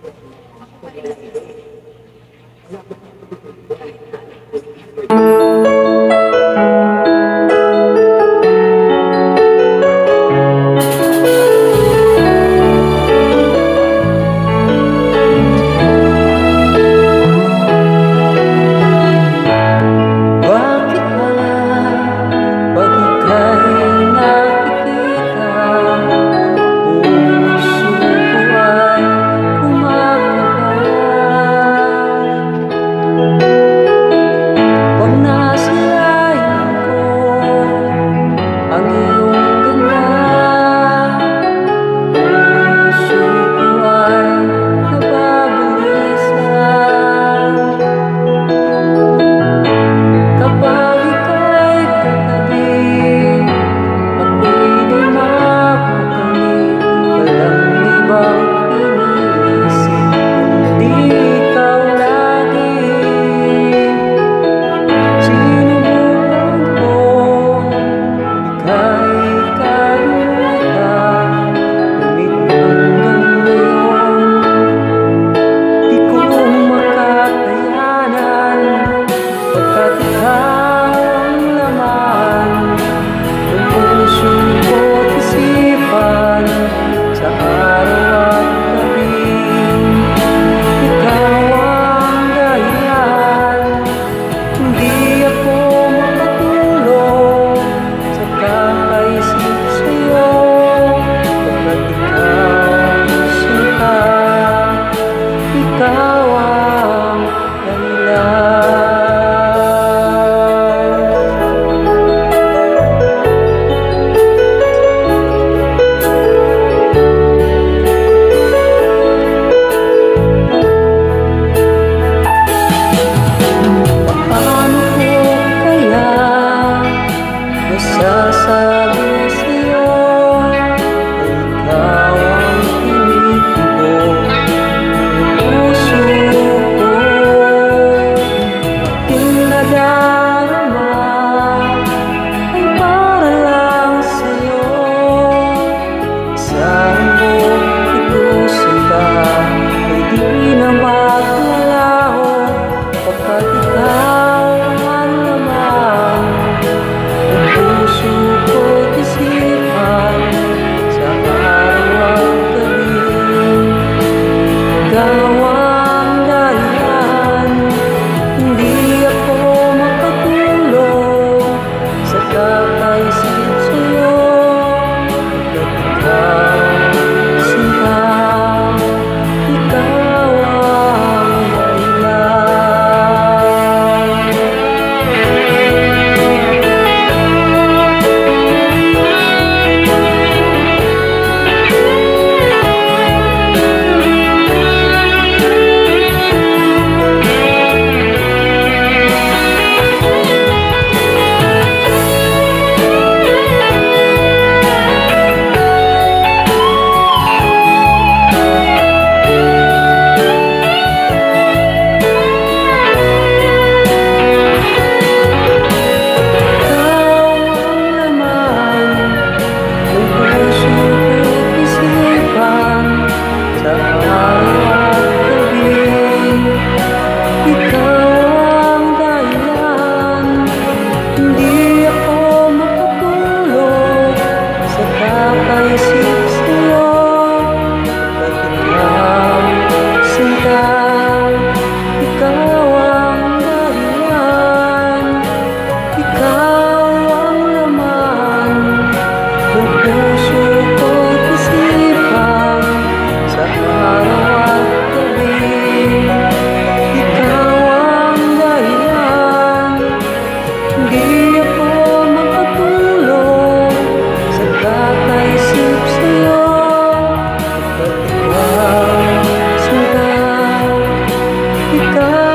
Thank you. Glorious you. go.